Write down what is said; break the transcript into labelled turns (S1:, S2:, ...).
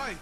S1: Oi!